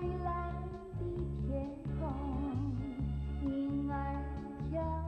蔚蓝的天空云儿飘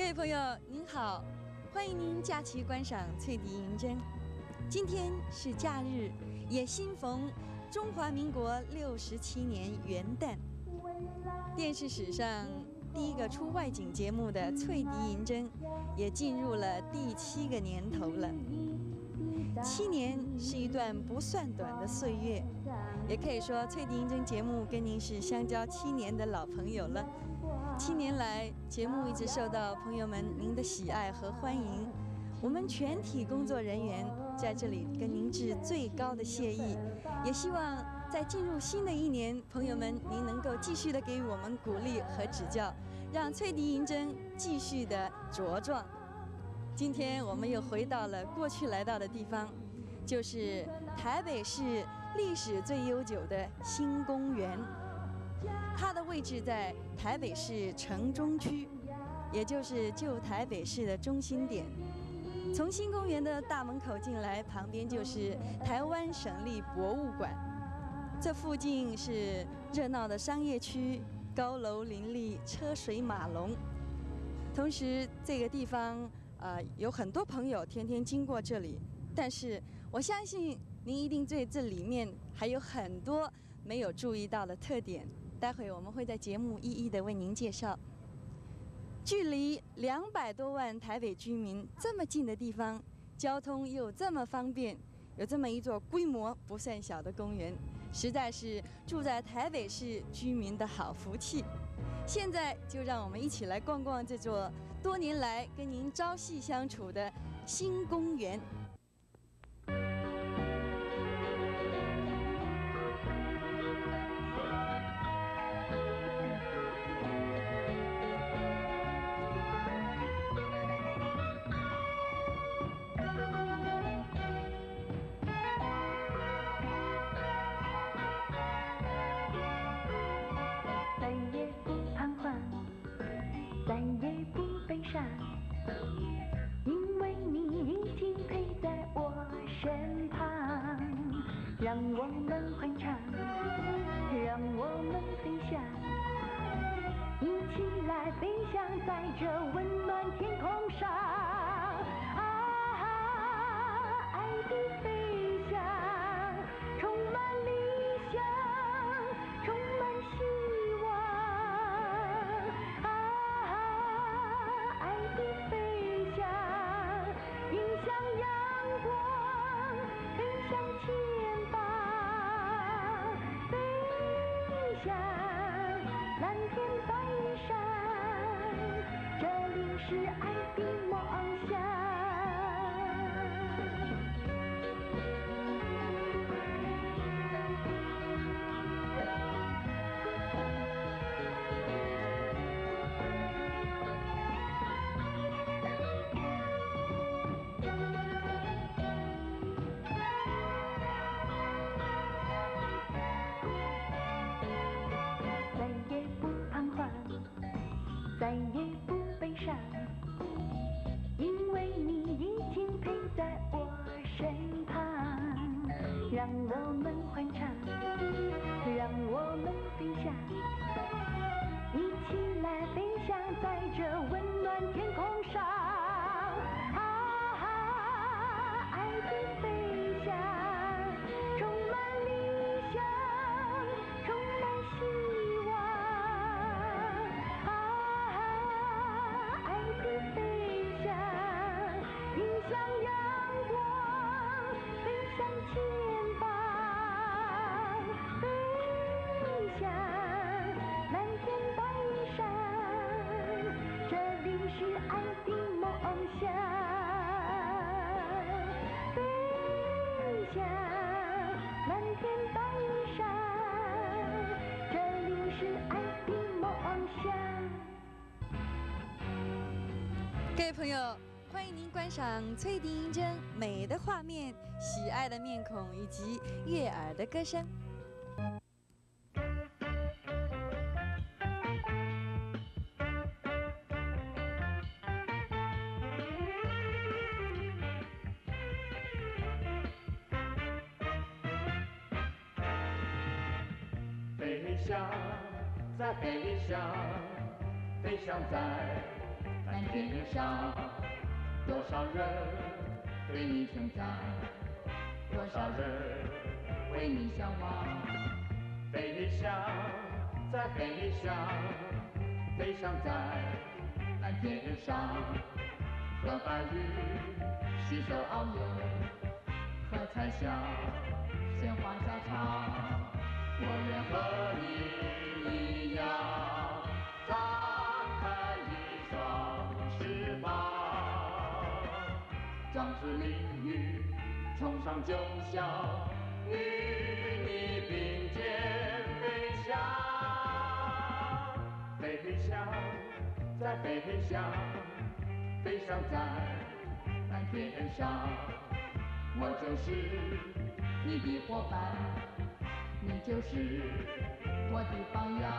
各位朋友您好，欢迎您假期观赏翠笛银针。今天是假日，也新逢中华民国六十七年元旦。电视史上第一个出外景节目的翠笛银针，也进入了第七个年头了。七年是一段不算短的岁月，也可以说翠笛银针节目跟您是相交七年的老朋友了。七年来，节目一直受到朋友们您的喜爱和欢迎。我们全体工作人员在这里跟您致最高的谢意，也希望在进入新的一年，朋友们您能够继续的给予我们鼓励和指教，让翠笛银针继续的茁壮。今天我们又回到了过去来到的地方，就是台北市历史最悠久的新公园。它的位置在台北市城中区，也就是旧台北市的中心点。从新公园的大门口进来，旁边就是台湾省立博物馆。这附近是热闹的商业区，高楼林立，车水马龙。同时，这个地方呃有很多朋友天天经过这里，但是我相信您一定对这里面还有很多没有注意到的特点。待会我们会在节目一一的为您介绍。距离两百多万台北居民这么近的地方，交通又这么方便，有这么一座规模不算小的公园，实在是住在台北市居民的好福气。现在就让我们一起来逛逛这座多年来跟您朝夕相处的新公园。让我们欢唱，让我们飞翔，一起来飞翔在这温暖天空上。想，飞翔蓝天白云上，这里是爱的梦想。各位朋友，欢迎您观赏翠笛银筝美的画面、喜爱的面孔以及悦耳的歌声。飞翔在飞翔，飞翔在蓝天上，多少人对你称赞，多少人为你向往。飞翔在飞翔，飞翔在蓝天上，和白云携手遨游，和彩霞鲜花交叉。我愿和你一样，张开一双翅膀，壮志凌云，冲上九霄，与你并肩飞翔，飞翔在飞翔，飞翔在蓝天上，我就是你的伙伴。你就是我的榜样。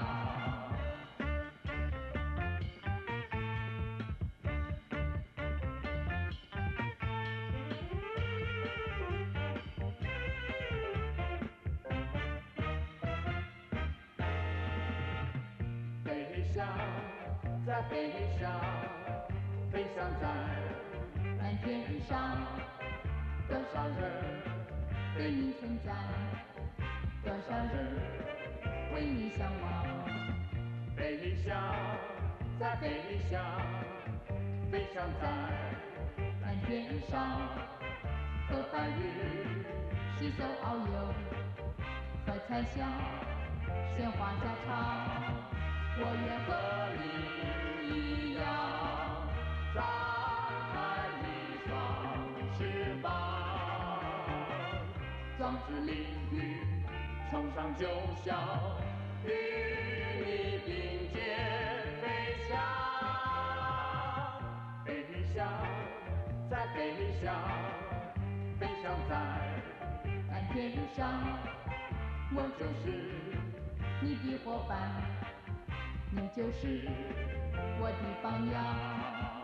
飞翔在飞翔，飞翔在蓝天上，多少人对你称赞。多少人为你向往？飞翔在飞翔，飞翔在蓝天上，和白云携手遨游，和彩霞鲜花交叉。我愿和你一样，张开一双翅膀，壮志凌云。冲上九霄，与你并肩飞翔，飞翔在飞翔，飞翔在蓝天上，我就是你的伙伴，你就是我的榜样。